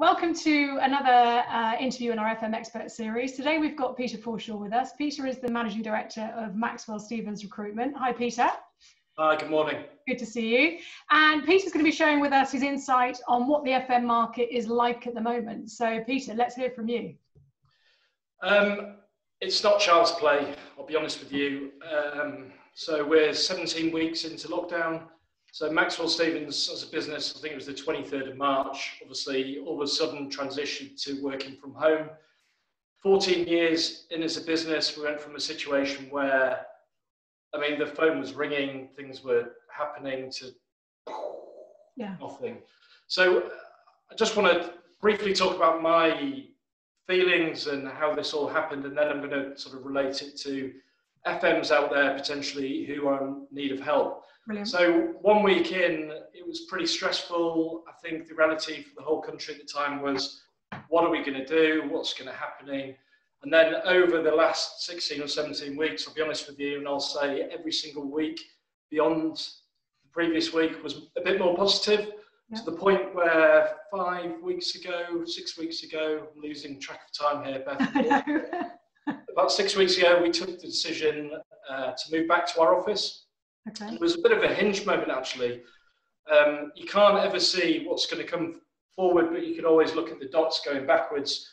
Welcome to another uh, interview in our FM Expert series. Today we've got Peter Forshaw with us. Peter is the Managing Director of Maxwell Stephens Recruitment. Hi, Peter. Hi, good morning. Good to see you. And Peter's going to be sharing with us his insight on what the FM market is like at the moment. So, Peter, let's hear from you. Um, it's not child's play, I'll be honest with you. Um, so, we're 17 weeks into lockdown. So Maxwell Stephens as a business, I think it was the 23rd of March, obviously all of a sudden transitioned to working from home. 14 years in as a business, we went from a situation where, I mean, the phone was ringing, things were happening to yeah. nothing. So I just want to briefly talk about my feelings and how this all happened, and then I'm going to sort of relate it to FMs out there potentially who are in need of help. Brilliant. So one week in, it was pretty stressful. I think the reality for the whole country at the time was, what are we going to do? What's going to happening? And then over the last 16 or 17 weeks, I'll be honest with you, and I'll say every single week beyond the previous week was a bit more positive to the point where five weeks ago, six weeks ago, I'm losing track of time here, Beth. about six weeks ago, we took the decision uh, to move back to our office. Okay. It was a bit of a hinge moment, actually. Um, you can't ever see what's going to come forward, but you can always look at the dots going backwards.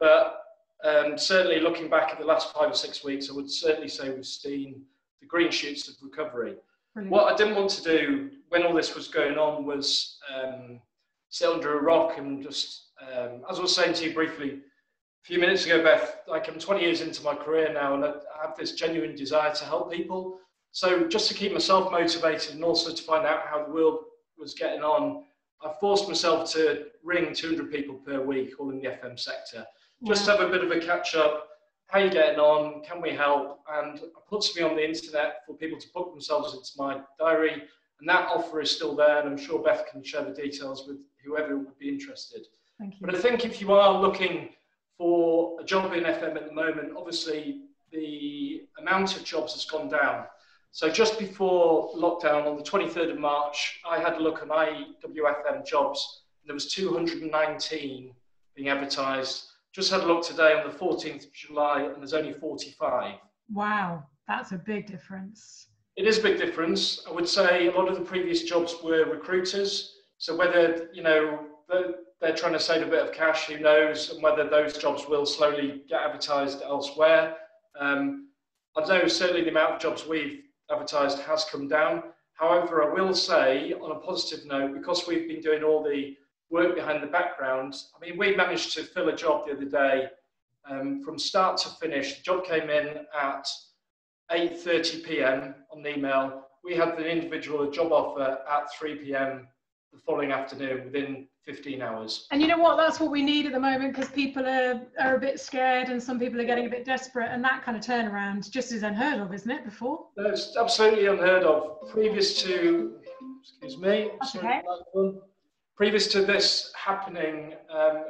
But um, certainly, looking back at the last five or six weeks, I would certainly say we've seen the green shoots of recovery. Brilliant. What I didn't want to do when all this was going on was um, sit under a rock and just, um, as I was saying to you briefly, a few minutes ago, Beth, like I'm 20 years into my career now, and I have this genuine desire to help people. So just to keep myself motivated and also to find out how the world was getting on, I forced myself to ring 200 people per week, all in the FM sector, just to have a bit of a catch up. How are you getting on? Can we help? And I put something on the internet for people to book themselves into my diary. And that offer is still there. And I'm sure Beth can share the details with whoever would be interested. Thank you. But I think if you are looking for a job in FM at the moment, obviously the amount of jobs has gone down. So just before lockdown on the 23rd of March, I had a look at my WFM jobs. And there was 219 being advertised. Just had a look today on the 14th of July, and there's only 45. Wow, that's a big difference. It is a big difference. I would say a lot of the previous jobs were recruiters. So whether you know they're trying to save a bit of cash, who knows, and whether those jobs will slowly get advertised elsewhere. Um, I know certainly the amount of jobs we've advertised has come down. However, I will say on a positive note, because we've been doing all the work behind the background, I mean, we managed to fill a job the other day um, from start to finish. The job came in at 8.30 p.m. on the email. We had the individual a job offer at 3 p.m. the following afternoon within 15 hours. And you know what? That's what we need at the moment because people are, are a bit scared and some people are getting a bit desperate. And that kind of turnaround just is unheard of, isn't it, before? It's absolutely unheard of. Previous to, excuse me, sorry, okay. previous to this happening, um,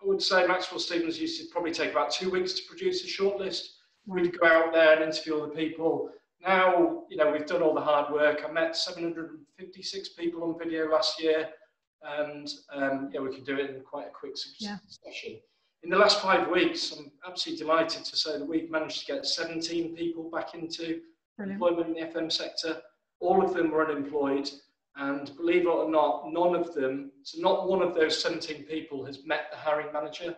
I would say Maxwell Stephens used to probably take about two weeks to produce a shortlist. We'd go out there and interview all the people. Now, you know, we've done all the hard work. I met 756 people on video last year and um, yeah, we can do it in quite a quick succession. Yeah. In the last five weeks, I'm absolutely delighted to say that we've managed to get 17 people back into Brilliant. employment in the FM sector. All of them were unemployed, and believe it or not, none of them, so not one of those 17 people has met the hiring manager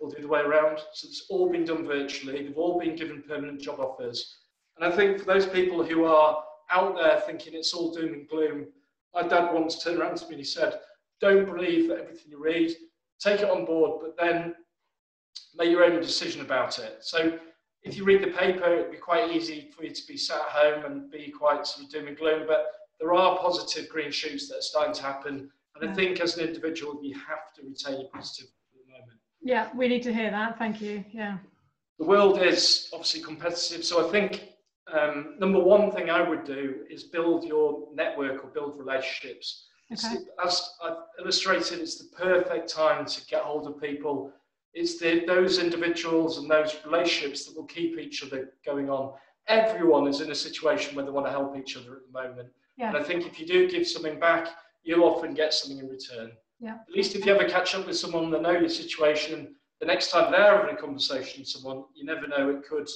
or the other way around. So it's all been done virtually. They've all been given permanent job offers. And I think for those people who are out there thinking it's all doom and gloom, my dad once turned around to me and he said, don't believe that everything you read, take it on board, but then make your own decision about it. So if you read the paper, it'd be quite easy for you to be sat at home and be quite sort of doom and gloom, but there are positive green shoots that are starting to happen. And I think as an individual, you have to retain your positive at the moment. Yeah, we need to hear that. Thank you. Yeah. The world is obviously competitive. So I think um, number one thing I would do is build your network or build relationships. Okay. As I've illustrated, it's the perfect time to get hold of people. It's the, those individuals and those relationships that will keep each other going on. Everyone is in a situation where they want to help each other at the moment. Yeah. And I think if you do give something back, you'll often get something in return. Yeah. At least if you ever catch up with someone that know your situation, the next time they're having a conversation with someone, you never know it could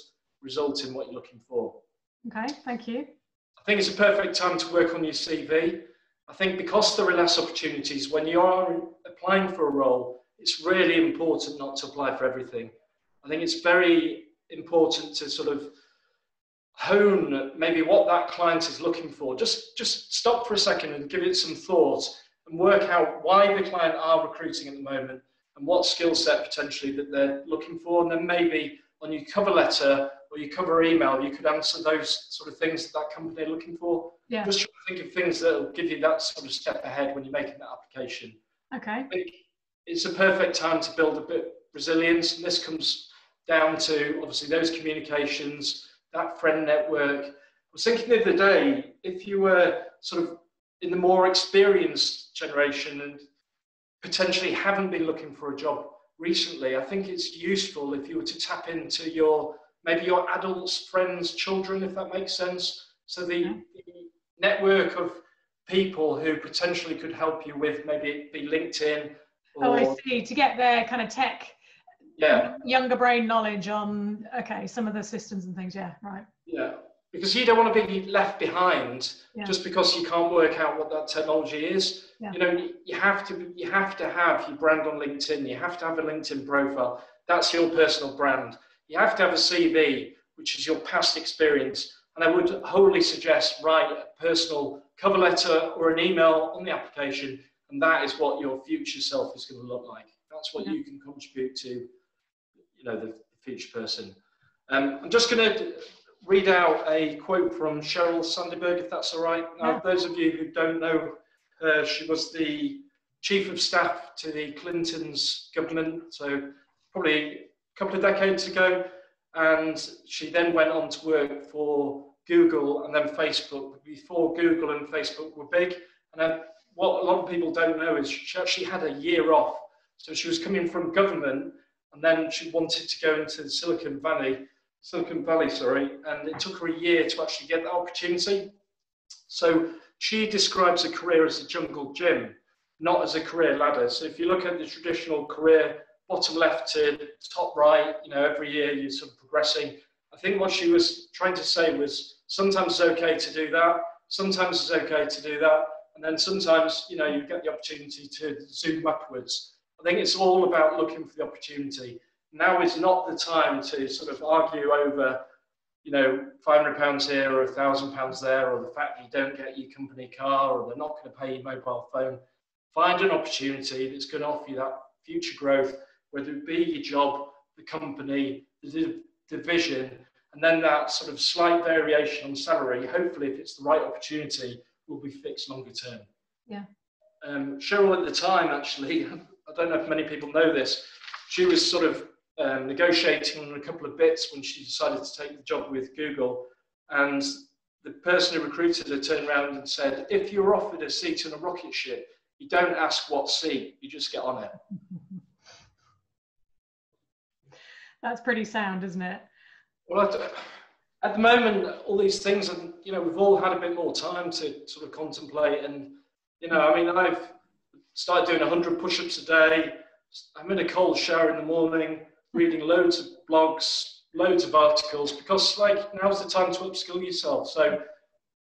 result in what you're looking for. Okay, thank you. I think it's a perfect time to work on your CV. I think because there are less opportunities, when you are applying for a role, it's really important not to apply for everything. I think it's very important to sort of hone maybe what that client is looking for. Just, just stop for a second and give it some thought and work out why the client are recruiting at the moment and what skill set potentially that they're looking for. And then maybe on your cover letter or your cover email, you could answer those sort of things that that company are looking for. Yeah. Just try to think of things that will give you that sort of step ahead when you're making that application. Okay. It's a perfect time to build a bit resilience, and this comes down to obviously those communications, that friend network. I was thinking the other day, if you were sort of in the more experienced generation and potentially haven't been looking for a job recently, I think it's useful if you were to tap into your maybe your adults, friends, children, if that makes sense. So the, Yeah. the network of people who potentially could help you with maybe be LinkedIn or Oh, I see. To get their kind of tech, yeah, younger brain knowledge on, okay, some of the systems and things. Yeah, right. yeah. Because you don't want to be left behind Yeah. just because you can't work out what that technology is. Yeah. You know, you- you have to you have to have your brand on LinkedIn. You have to have a LinkedIn profile. That's your personal brand. You have to have a CV, which is your past experience. And I would wholly suggest write a personal cover letter or an email on the application, and that is what your future self is going to look like. That's what Yeah. you can contribute to, you know, the future person. Um, I'm just going to read out a quote from Sheryl Sandberg, if that's all right. Now, Yeah. those of you who don't know her, she was the chief of staff to the Clintons government, so probably couple of decades ago. And she then went on to work for Google and then Facebook before Google and Facebook were big. And then what a lot of people don't know is she actually had a year off. So she was coming from government and then she wanted to go into Silicon Valley, Silicon Valley, sorry, and it took her a year to actually get that opportunity. So she describes a career as a jungle gym, not as a career ladder. So if you look at the traditional career, bottom left to top right, you know, every year you're sort of progressing. I think what she was trying to say was sometimes it's okay to do that, sometimes it's okay to do that, and then sometimes, you know, you get the opportunity to zoom upwards. I think it's all about looking for the opportunity. Now is not the time to sort of argue over, you know, five hundred pounds here or a thousand pounds there, or the fact that you don't get your company car, or they're not going to pay your mobile phone. Find an opportunity that's going to offer you that future growth, whether it be your job, the company, the division, and then that sort of slight variation on salary. Hopefully, if it's the right opportunity, will be fixed longer term. Yeah. Um, Sheryl at the time, actually, I don't know if many people know this, she was sort of um, negotiating on a couple of bits when she decided to take the job with Google. And the person who recruited her turned around and said, if you're offered a seat in a rocket ship, you don't ask what seat, you just get on it. That's pretty sound, isn't it? Well, at, the moment, all these things, and you know, we've all had a bit more time to sort of contemplate. And you know, I mean, I've started doing 100 push-ups a day. I'm in a cold shower in the morning, reading loads of blogs, loads of articles, because like now's the time to upskill yourself. So,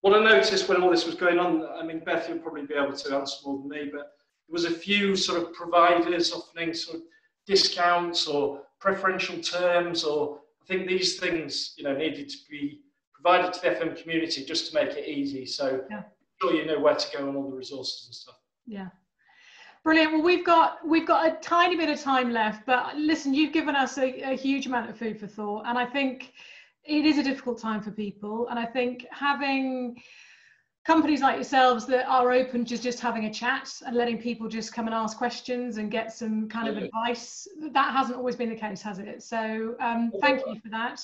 what I noticed when all this was going on, I mean, Beth, you'll probably be able to answer more than me, but there was a few sort of providers offering sort of discounts or preferential terms or I think these things, you know, needed to be provided to the FM community just to make it easy. So Yeah. Sure you know where to go and all the resources and stuff. Yeah. Brilliant. Well, we've got we've got a tiny bit of time left, but listen, you've given us a, a huge amount of food for thought, and I think it is a difficult time for people. And I think having companies like yourselves that are open to just having a chat and letting people just come and ask questions and get some kind of advice that hasn't always been the case, has it? So um, thank you for that.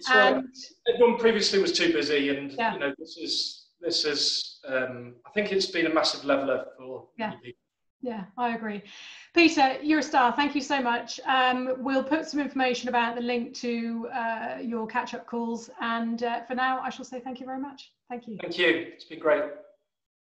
So And everyone previously was too busy, and Yeah. you know, this is this is. Um, I think it's been a massive leveler for Yeah. people. Yeah, I agree. Peter, you're a star. Thank you so much. Um, we'll put some information about the link to uh, your catch up calls. And uh, for now, I shall say thank you very much. Thank you. Thank you. It's been great.